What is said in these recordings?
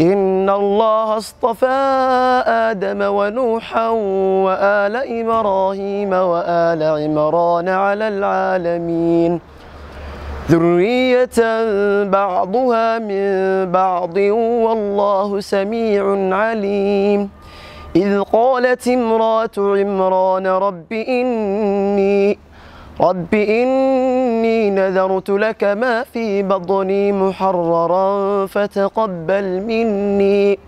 إن الله اصطفى آدم ونوحا وآل إبراهيم وآل عمران على العالمين. ذرية بعضها من بعض والله سميع عليم. إذ قالت امرأة عمران رب إني رب إني نذرت لك ما في بطني محررا فتقبل مني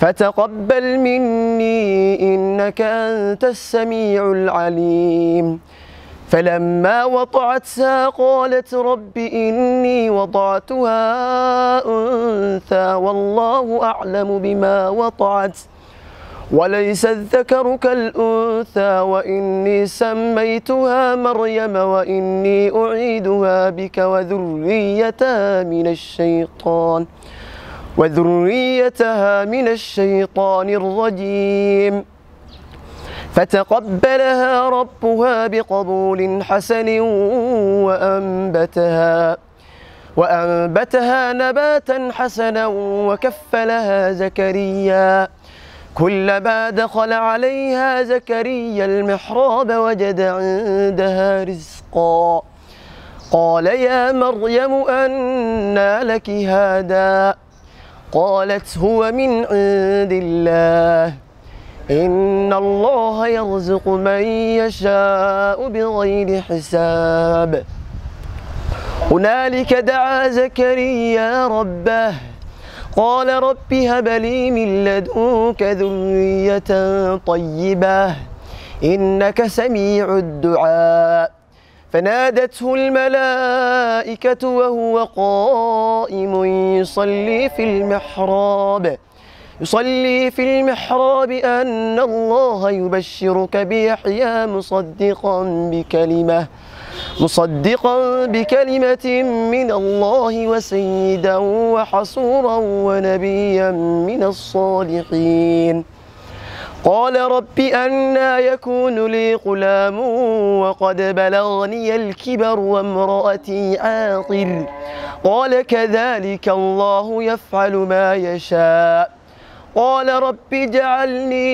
فتقبل مني إنك أنت السميع العليم. فلما وطعتها قالت رب إني وضعتها أنثى والله أعلم بما وطعت وليس الذكر كالأنثى وإني سميتها مريم وإني أعيدها بك وذريتها من الشيطان وذريتها من الشيطان الرجيم. فتقبلها ربها بقبول حسن وأنبتها وأنبتها نباتا حسنا وكفلها زكريا. كلما دخل عليها زكريا المحراب وجد عندها رزقا. قال يا مريم أنى لك هذا؟ قالت هو من عند الله. إن الله يرزق من يشاء بغير حساب. هنالك دعا زكريا ربه. قال رب هب لي من لدنك ذرية طيبة إنك سميع الدعاء. فنادته الملائكة وهو قائم يصلي في المحراب. يصلي في المحراب أن الله يبشرك بيحيى مصدقا بكلمة. مصدقا بكلمة من الله وسيدا وحصورا ونبيا من الصالحين. قال رب أنا يكون لي غلام وقد بلغني الكبر وامرأتي عاقر قال كذلك الله يفعل ما يشاء. قال رب اجعلني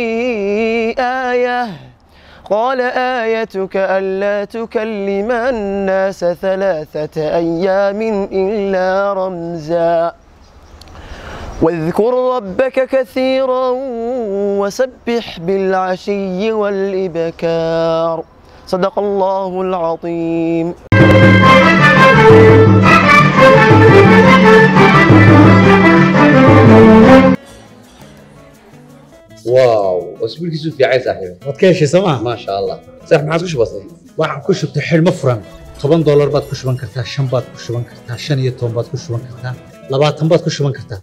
آية قال آيتك ألا تكلم الناس ثلاثة أيام إلا رمزا. واذكر ربك كثيرا وسبح بالعشي والإبكار. صدق الله العظيم. bas wiilkiisu fiican saaxiib waad ka heshay soo ma maasha allah saaxiib maxaad ku shubatay waxaan ku shubtay xidhmo furan toban doolar baad ku shuban kartaa shan baad ku shuban kartaa shan iyo toban baad ku shuban kartaa labaatan baad ku shuban kartaa